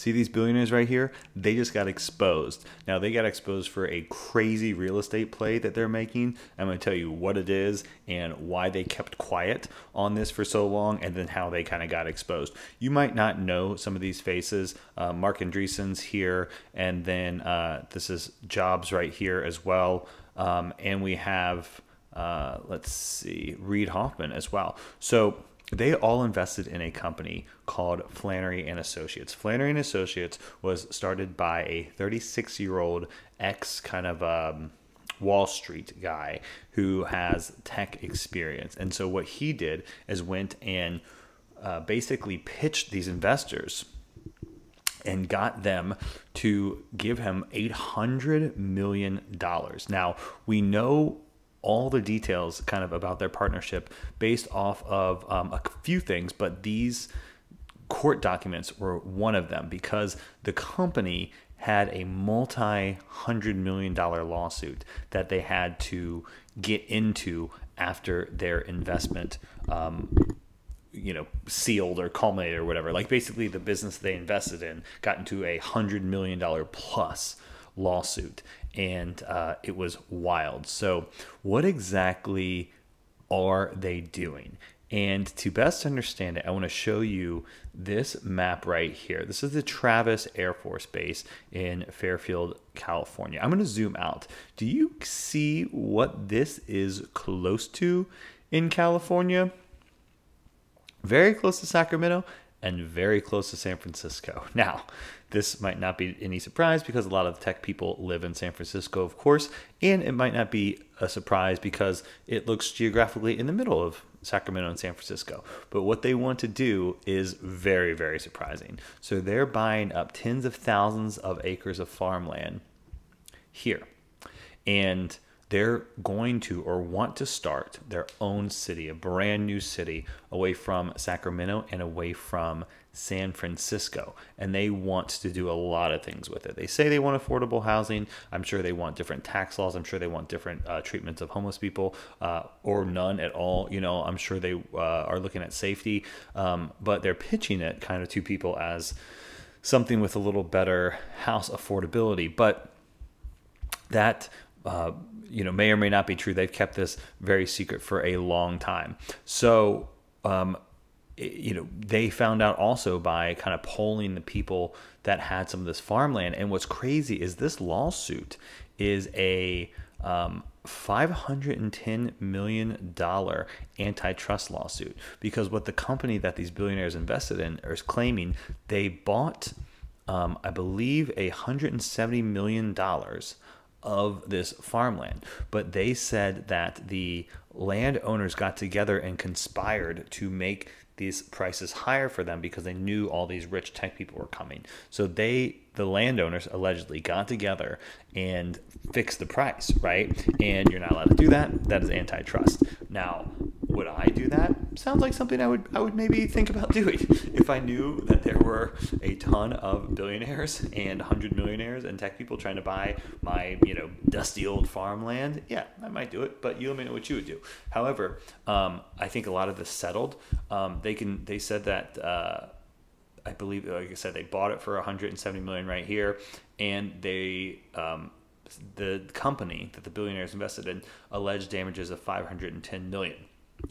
See these billionaires right here? They just got exposed. Now they got exposed for a crazy real estate play that they're making. I'm going to tell you what it is and why they kept quiet on this for so long, and then how they kind of got exposed. You might not know some of these faces. Uh, Marc Andreessen's here, and then uh, this is Jobs right here as well, um, and we have uh, let's see Reid Hoffman as well. So they all invested in a company called Flannery and Associates. Flannery and Associates was started by a 36 year old ex kind of um, Wall Street guy who has tech experience. And so what he did is went and uh, basically pitched these investors and got them to give him $800 million. Now, we know all the details kind of about their partnership based off of um, a few things, but these court documents were one of them because the company had a multi hundred million dollar lawsuit that they had to get into after their investment. Um, you know, sealed or culminated or whatever. Like basically, the business they invested in got into a hundred million dollar plus lawsuit, and uh, it was wild. So, what exactly are they doing? And to best understand it, I want to show you this map right here. This is the Travis Air Force Base in Fairfield, California. I'm going to zoom out. Do you see what this is close to in California? Very close to Sacramento and very close to San Francisco. Now, this might not be any surprise because a lot of tech people live in San Francisco, of course, and it might not be a surprise because it looks geographically in the middle of Sacramento and San Francisco. But what they want to do is very, very surprising. So they're buying up tens of thousands of acres of farmland here. And they're going to or want to start their own city, a brand new city away from Sacramento and away from San Francisco. And they want to do a lot of things with it. They say they want affordable housing. I'm sure they want different tax laws. I'm sure they want different uh, treatments of homeless people uh, or none at all. You know, I'm sure they uh, are looking at safety. Um, but they're pitching it kind of to people as something with a little better house affordability. But that uh, you know may or may not be true. They've kept this very secret for a long time. So um, you know they found out also by kind of polling the people that had some of this farmland. And what's crazy is this lawsuit is a um, $510 million antitrust lawsuit because what the company that these billionaires invested in is claiming they bought, um, I believe, a $170 million of this farmland. But they said that the landowners got together and conspired to make these prices higher for them because they knew all these rich tech people were coming. So they, the landowners, allegedly got together and fixed the price, right? And you're not allowed to do that. That is antitrust. Now, would I do that? Sounds like something I would I would maybe think about doing if I knew that there were a ton of billionaires and hundred millionaires and tech people trying to buy my you know dusty old farmland. Yeah, I might do it, but you let me know what you would do. However, um, I think a lot of this settled. Um, they can they said that. Uh, I believe, like I said, they bought it for 170 million right here, and they um, the company that the billionaires invested in alleged damages of 510 million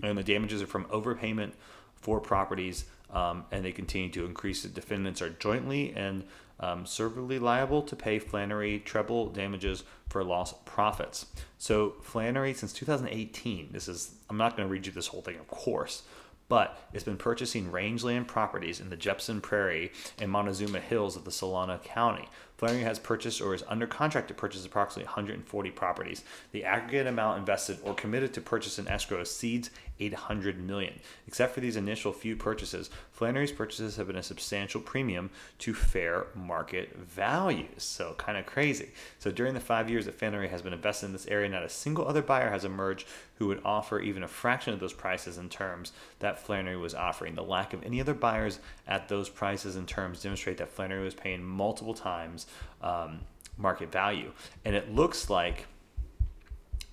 and the damages are from overpayment for properties, um, and they continue to increase. The defendants are jointly and um, severally liable to pay Flannery treble damages for lost profits. So Flannery, since 2018, this is I'm not going to read you this whole thing, of course, but it's been purchasing rangeland properties in the Jepson Prairie and Montezuma Hills of the Solano County. Flannery has purchased or is under contract to purchase approximately 140 properties. The aggregate amount invested or committed to purchase in escrow exceeds 800 million. Except for these initial few purchases, Flannery's purchases have been a substantial premium to fair market values. So kind of crazy. So during the five years that Flannery has been invested in this area, not a single other buyer has emerged who would offer even a fraction of those prices and terms that Flannery was offering. The lack of any other buyers at those prices and terms demonstrate that Flannery was paying multiple times um, market value. And it looks like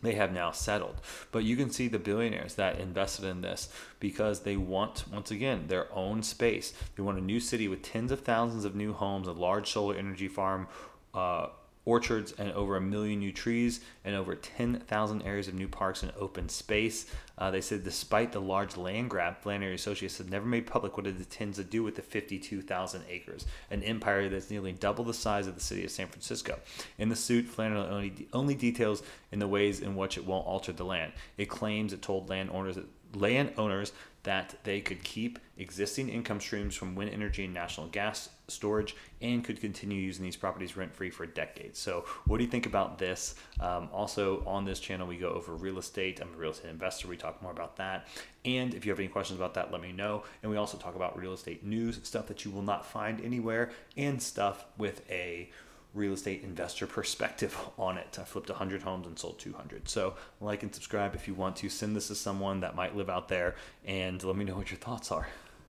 they have now settled. But you can see the billionaires that invested in this because they want, once again, their own space. They want a new city with tens of thousands of new homes, a large solar energy farm. Uh, orchards and over a million new trees and over 10,000 areas of new parks and open space. Uh, they said despite the large land grab, Flannery Associates have never made public what it intends to do with the 52,000 acres, an empire that's nearly double the size of the city of San Francisco. In the suit, Flannery only, only details in the ways in which it won't alter the land. It claims it told landowners that landowners that they could keep existing income streams from wind energy and national gas storage and could continue using these properties rent free for decades. So, what do you think about this? Um, also, on this channel, we go over real estate. I'm a real estate investor. We talk more about that. And if you have any questions about that, let me know. And we also talk about real estate news, stuff that you will not find anywhere, and stuff with a real estate investor perspective on it. I flipped 100 homes and sold 200. So, like and subscribe if you want to. Send this to someone that might live out there and let me know what your thoughts are.